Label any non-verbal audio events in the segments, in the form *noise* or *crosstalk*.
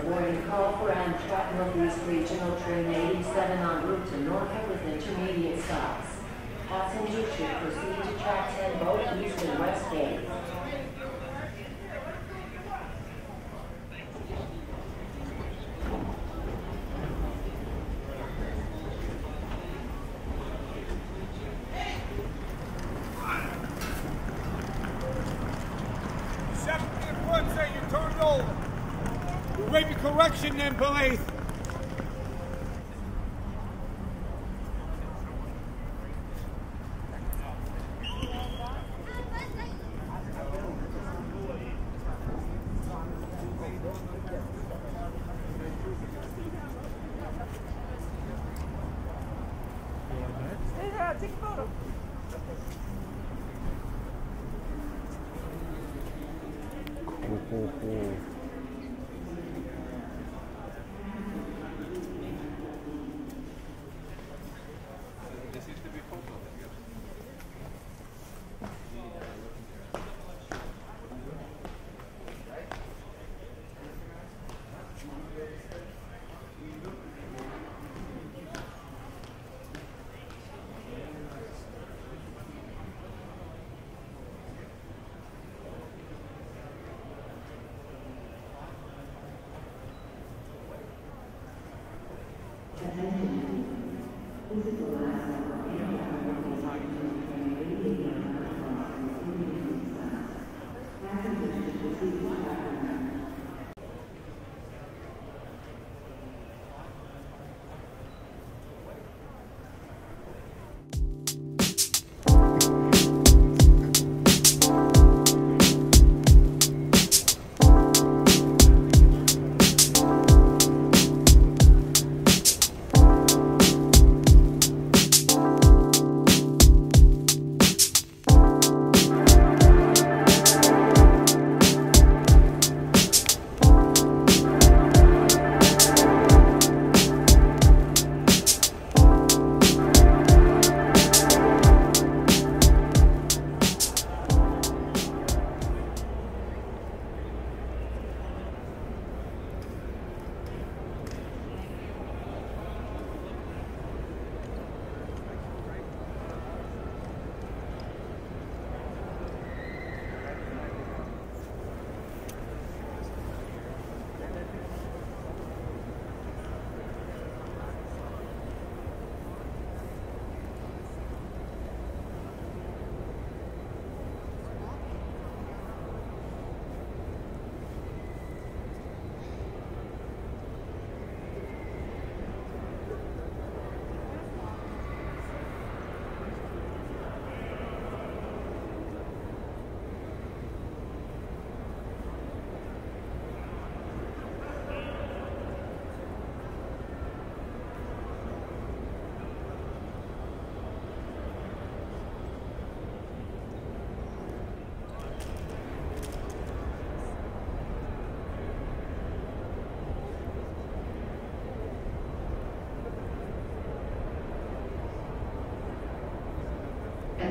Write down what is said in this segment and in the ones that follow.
Warning call for Amtrak Northeast Regional Train 87 en route to Norfolk with intermediate stops. Passengers should proceed to track 10 both east and west gates. Attention police! For correction then, police.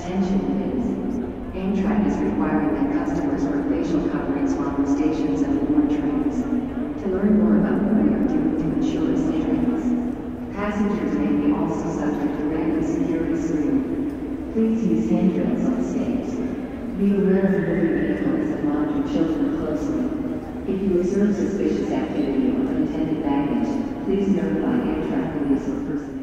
Attention please. Amtrak is requiring that customers wear facial coverings while on stations and board trains. To learn more about what we are doing to ensure safe trains, passengers may be also subject to random security screening. Please use handrails on stage. Be aware of moving vehicles and monitor children closely. If you observe suspicious activity or unattended baggage, please notify Amtrak police or personnel.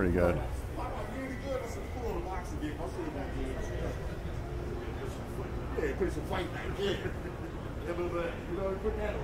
pretty good. *laughs* Yeah, put some fight back *laughs* but, but, you know, put that on.